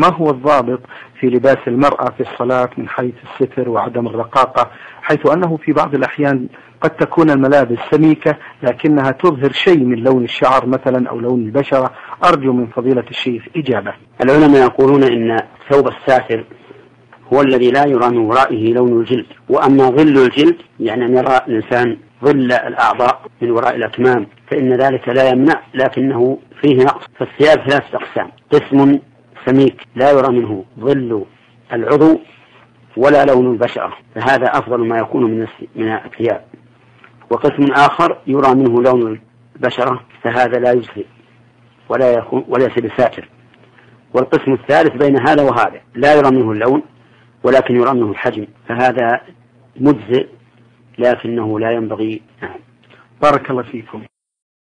ما هو الضابط في لباس المرأة في الصلاة من حيث الستر وعدم الرقاقة؟ حيث أنه في بعض الأحيان قد تكون الملابس سميكة لكنها تظهر شيء من لون الشعر مثلا أو لون البشرة. أرجو من فضيلة الشيخ إجابة. العلماء يقولون إن ثوب الساتر هو الذي لا يرى من ورائه لون الجلد. وأما ظل الجلد يعني أن يرى الإنسان ظل الأعضاء من وراء الأكمام فإن ذلك لا يمنع لكنه فيه نقص. فالثياب ثلاثة أقسام قسم سميك لا يرى منه ظل العضو ولا لون البشرة. فهذا أفضل ما يكون من من الثياب وقسم آخر يرى منه لون البشرة فهذا لا يجزي ولا يكون وليس بساتر. والقسم الثالث بين هذا وهذا لا يرى منه اللون ولكن يرى منه الحجم فهذا مجزئ لكنه لا ينبغي. نعم. بارك الله فيكم.